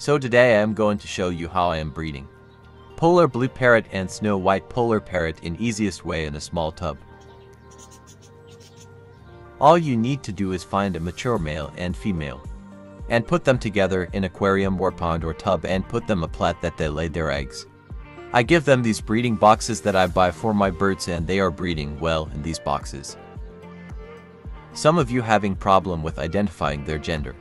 So today I am going to show you how I am breeding. Polar blue parrot and snow white polar parrot in easiest way in a small tub. All you need to do is find a mature male and female and put them together in aquarium or pond or tub and put them a plat that they lay their eggs. I give them these breeding boxes that I buy for my birds and they are breeding well in these boxes. Some of you having problem with identifying their gender.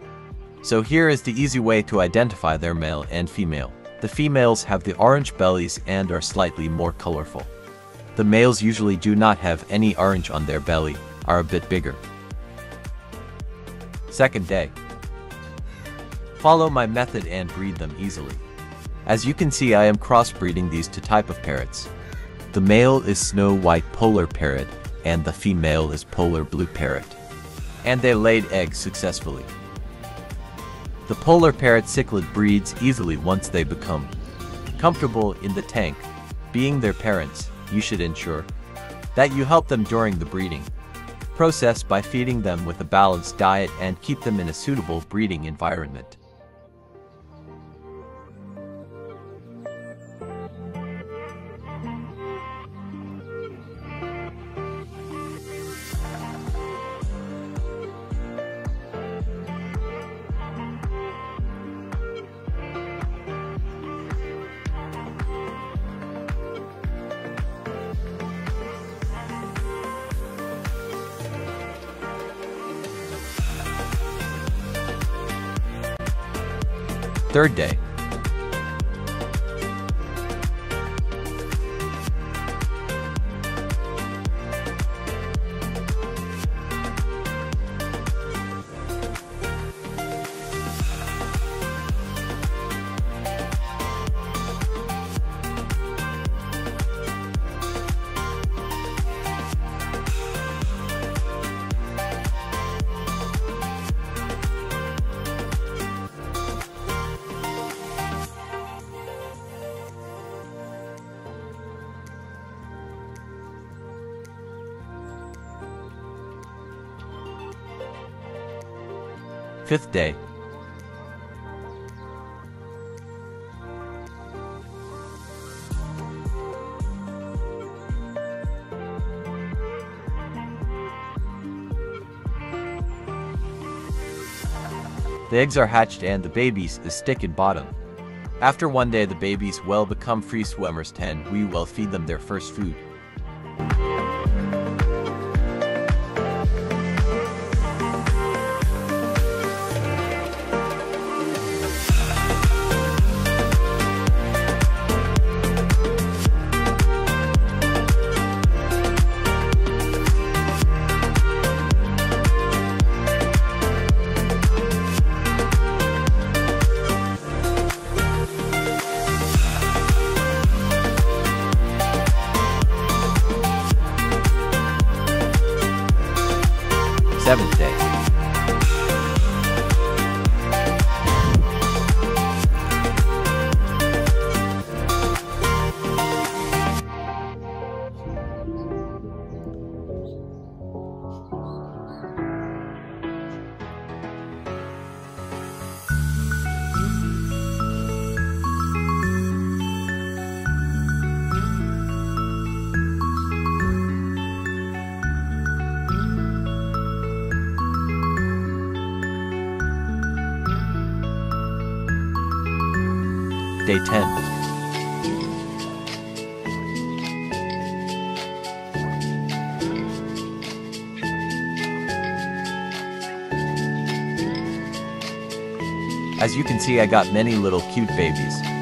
So here is the easy way to identify their male and female. The females have the orange bellies and are slightly more colorful. The males usually do not have any orange on their belly, are a bit bigger. Second day. Follow my method and breed them easily. As you can see I am crossbreeding these two type of parrots. The male is snow white polar parrot and the female is polar blue parrot. And they laid eggs successfully. The polar parrot cichlid breeds easily once they become comfortable in the tank. Being their parents, you should ensure that you help them during the breeding process by feeding them with a balanced diet and keep them in a suitable breeding environment. Third day. Fifth day. The eggs are hatched and the babies is stick in bottom. After one day the babies will become free swimmers 10 we will feed them their first food. Seventh day. Day 10. As you can see I got many little cute babies.